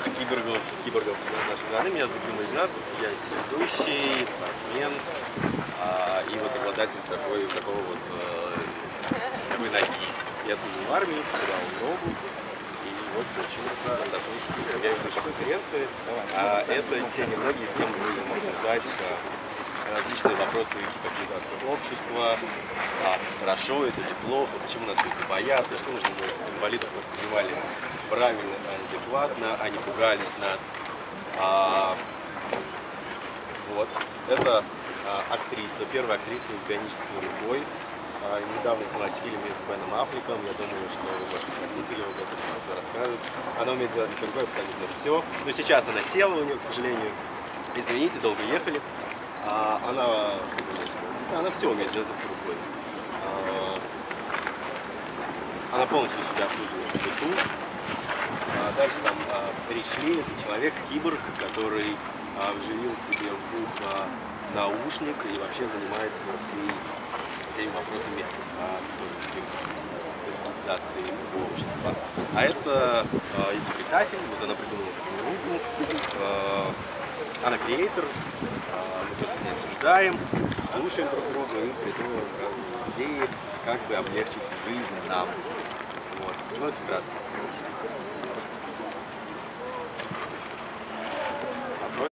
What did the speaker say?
всех киборгов, киборгов нашей страны. Меня зовут Дима Игнатов, я телеведущий, спортсмен а, и вот обладатель такой, такого вот э, ноги. Я служил в армии, потерял ногу, и вот получил такую штуку. Я веду конференции, а это те немногие, с кем мы будем обсуждать а, различные вопросы гипотезации общества, а, хорошо это или плохо, почему нас люди боятся, что нужно делать, инвалидов воспринимали правильно, адекватно, они пугались нас. А, вот. Это а, актриса, первая актриса с бионической рукой. А, недавно снялась в фильме с Беном Аффлеком. Я думаю, что вы можете спросить ее, об этом все расскажет. Она умеет делать рукой абсолютно все. Но сейчас она села у нее, к сожалению. Извините, долго ехали. А, она, она все умеет делать рукой. А, она полностью себя обслуживает в. А, дальше там а, пришли, это человек-киборг, который а, вживил себе в ухо наушник и вообще занимается всей, теми вопросами а, организации общества. А это а, изобретатель, вот она придумала такую руку, а, она креатор, а, мы тоже с ней обсуждаем, слушаем друг друга и придумываем разные идеи, как бы облегчить жизнь нам. Вот. Ну, это вкратце.